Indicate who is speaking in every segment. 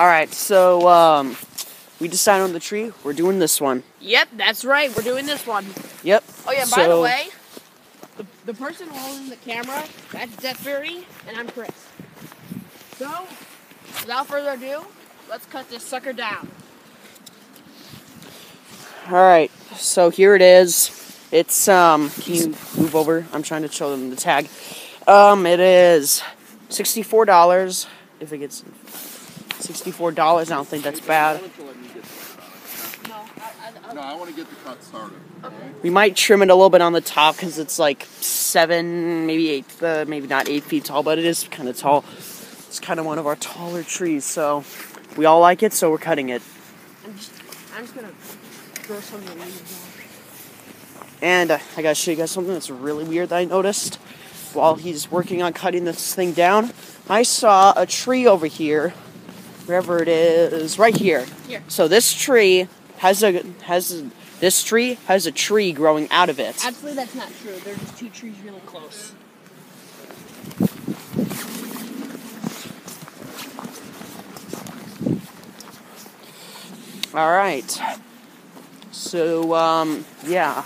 Speaker 1: Alright, so, um, we decided on the tree. We're doing this one.
Speaker 2: Yep, that's right. We're doing this one.
Speaker 1: Yep.
Speaker 2: Oh yeah, by the
Speaker 1: So-
Speaker 2: way, the, the person holding the camera, that's Death Fury, and I'm Chris. So, without further ado, let's cut this sucker down.
Speaker 1: Alright, so here it is. It's, um, can you move over? I'm trying to show them the tag. Um, it is $64. If it gets $64, I don't think that's bad.
Speaker 2: No, I, I,
Speaker 3: No, I want to get the cut started.
Speaker 1: We might trim it a little bit on the top because it's like seven, maybe eight, uh, maybe not eight feet tall, but it is kind of tall. It's kind of one of our taller trees, so we all like it, so we're cutting it.
Speaker 2: I'm just, I'm just gonna throw some of the leaves off.
Speaker 1: And uh, I gotta show you guys something that's really weird that I noticed while he's working on cutting this thing down. I saw a tree over here, wherever it is, right here.
Speaker 2: Here.
Speaker 1: So this tree has a has a, this tree has a tree growing out of it.
Speaker 2: Actually, that's not true. They're just two trees really close.
Speaker 1: All right. So um, yeah.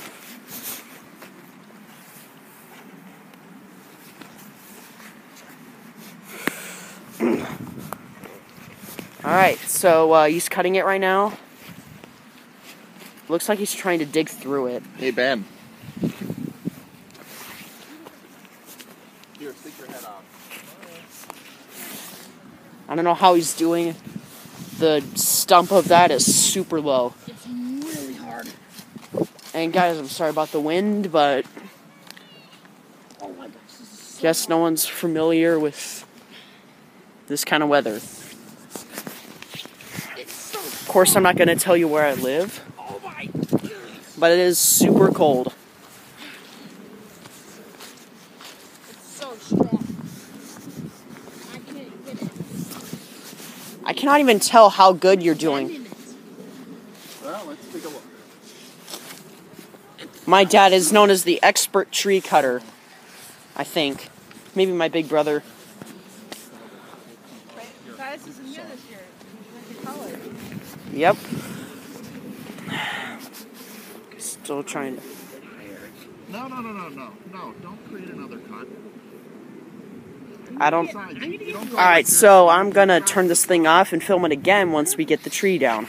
Speaker 1: All right, so uh, he's cutting it right now. Looks like he's trying to dig through it.
Speaker 3: Hey, Ben. Here, stick your head out.
Speaker 1: I don't know how he's doing. The stump of that is super low.
Speaker 2: It's really hard.
Speaker 1: And guys, I'm sorry about the wind, but
Speaker 2: Oh my gosh, this is so
Speaker 1: guess no one's familiar with this kind of weather. Course, I'm not going to tell you where I live, but it is super cold.
Speaker 2: I
Speaker 1: cannot even tell how good you're doing. My dad is known as the expert tree cutter, I think. Maybe my big brother.
Speaker 2: Isn't here this year. He went to college.
Speaker 1: Yep. Still trying to.
Speaker 3: No, no, no, no, no, no. Don't create another cut.
Speaker 1: I don't.
Speaker 3: Don't
Speaker 1: Alright, so I'm gonna turn this thing off and film it again once we get the tree down.